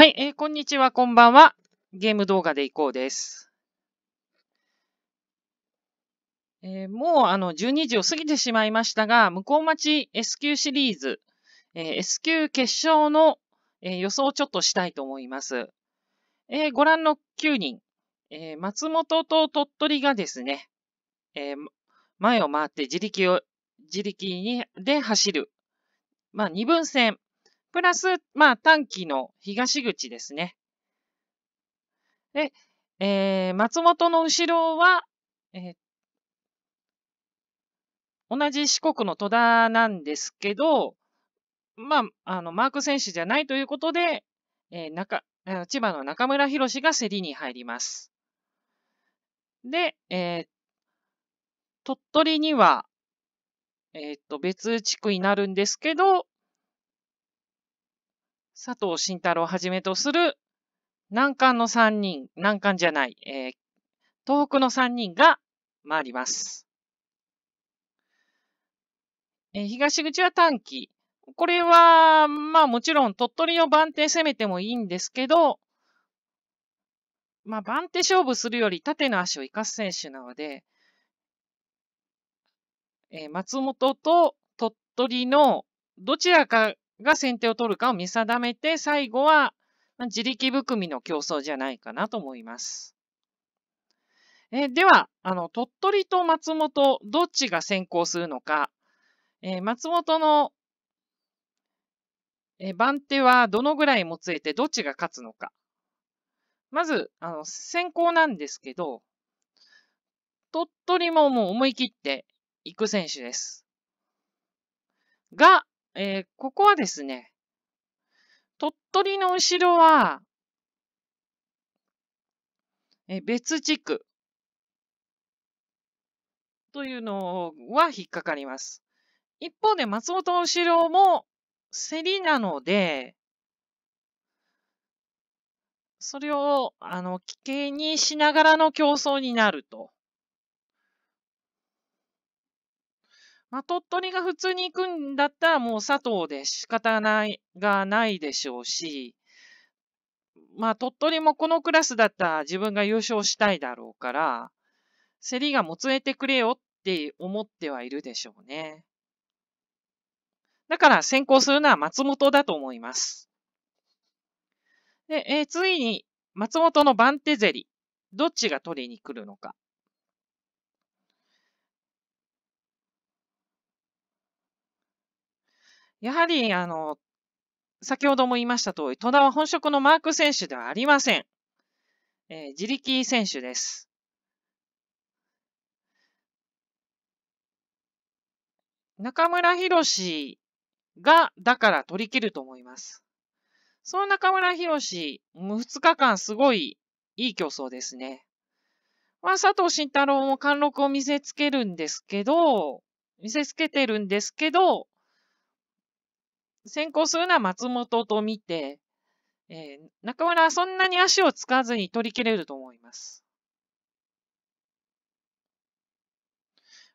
はい、えー、こんにちは、こんばんは。ゲーム動画でいこうです。えー、もうあの12時を過ぎてしまいましたが、向こう町 S q シリーズ、えー、S q 決勝の、えー、予想をちょっとしたいと思います。えー、ご覧の9人、えー、松本と鳥取がですね、えー、前を回って自力を、自力にで走る。まあ、二分線。プラス、まあ、短期の東口ですね。で、えー、松本の後ろは、えー、同じ四国の戸田なんですけど、まあ、あの、マーク選手じゃないということで、えー、中、千葉の中村博士が競りに入ります。で、えー、鳥取には、えっ、と、別地区になるんですけど、佐藤慎太郎をはじめとする南韓の3人、南韓じゃない、えー、東北の3人が回ります。えー、東口は短期。これは、まあもちろん鳥取の番手攻めてもいいんですけど、まあ番手勝負するより縦の足を生かす選手なので、えー、松本と鳥取のどちらかが先手を取るかを見定めて、最後は自力含みの競争じゃないかなと思います。え、では、あの、鳥取と松本、どっちが先行するのか、え、松本の、え、番手はどのぐらいもつれてどっちが勝つのか。まず、あの、先行なんですけど、鳥取ももう思い切って行く選手です。が、えー、ここはですね、鳥取の後ろは、え別地区というのは引っかかります。一方で松本の後ろも競りなので、それを、あの、危険にしながらの競争になると。まあ、鳥取が普通に行くんだったらもう佐藤で仕方ないがないでしょうし、まあ、鳥取もこのクラスだったら自分が優勝したいだろうから、競りがもつれてくれよって思ってはいるでしょうね。だから先行するのは松本だと思います。で、えー、次に松本の番手競り。どっちが取りに来るのか。やはり、あの、先ほども言いました通り、戸田は本職のマーク選手ではありません。えー、自力選手です。中村博が、だから取り切ると思います。その中村博士、2日間すごいいい競争ですね。まあ、佐藤慎太郎も貫禄を見せつけるんですけど、見せつけてるんですけど、先行するのは松本と見て、えー、中村はそんなに足をつかずに取り切れると思います。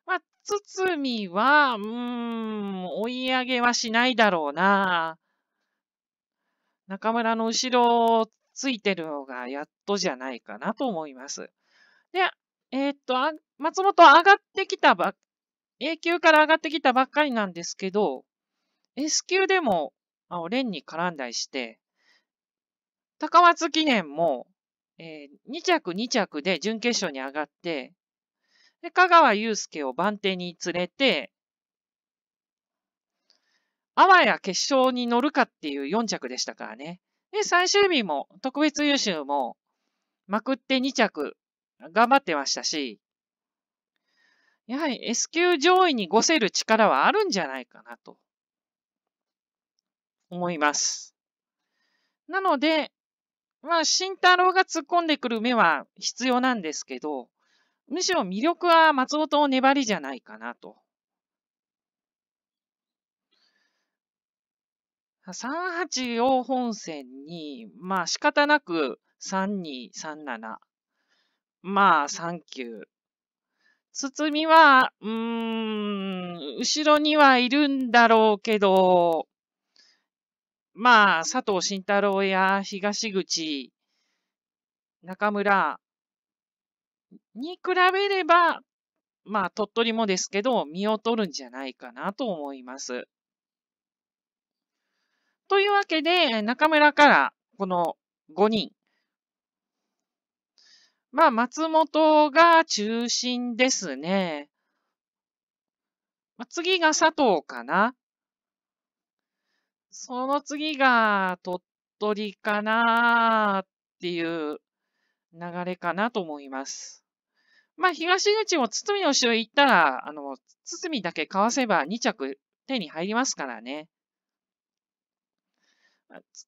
まあ、堤は、うーん、追い上げはしないだろうな。中村の後ろをついてるのがやっとじゃないかなと思います。で、えー、っとあ、松本上がってきたば、A 級から上がってきたばっかりなんですけど、S 級でも、あの、連に絡んだりして、高松記念も、えー、2着2着で準決勝に上がって、で、香川祐介を番手に連れて、あわや決勝に乗るかっていう4着でしたからね。で、最終日も特別優秀もまくって2着頑張ってましたし、やはり S 級上位にごせる力はあるんじゃないかなと。思います。なので、まあ、慎太郎が突っ込んでくる目は必要なんですけど、むしろ魅力は松本の粘りじゃないかなと。38を本線に、まあ仕方なく3237。まあ39。堤は、うーん、後ろにはいるんだろうけど、まあ、佐藤慎太郎や東口、中村に比べれば、まあ、鳥取もですけど、見劣るんじゃないかなと思います。というわけで、中村からこの5人。まあ、松本が中心ですね。まあ、次が佐藤かな。その次が鳥取かなっていう流れかなと思います。まあ、東口も堤の後ろ行ったら、あの、堤だけかわせば2着手に入りますからね。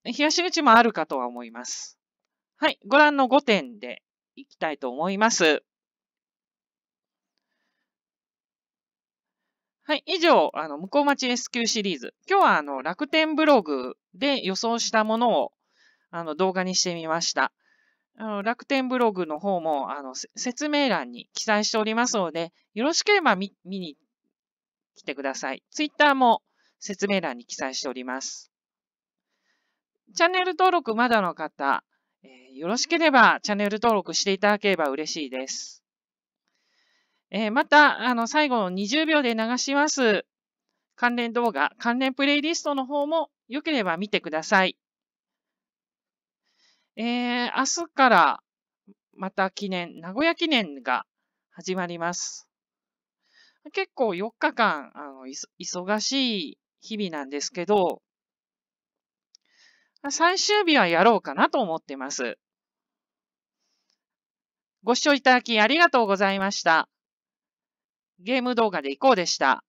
東口もあるかとは思います。はい。ご覧の5点でいきたいと思います。はい。以上、あの、向こう町 S q シリーズ。今日は、あの、楽天ブログで予想したものを、あの、動画にしてみました。あの楽天ブログの方も、あの、説明欄に記載しておりますので、よろしければ見見に来てください。ツイッターも説明欄に記載しております。チャンネル登録まだの方、えー、よろしければチャンネル登録していただければ嬉しいです。えー、また、あの、最後の20秒で流します関連動画、関連プレイリストの方も良ければ見てください。えー、明日からまた記念、名古屋記念が始まります。結構4日間、あの、忙しい日々なんですけど、最終日はやろうかなと思ってます。ご視聴いただきありがとうございました。ゲーム動画でいこうでした。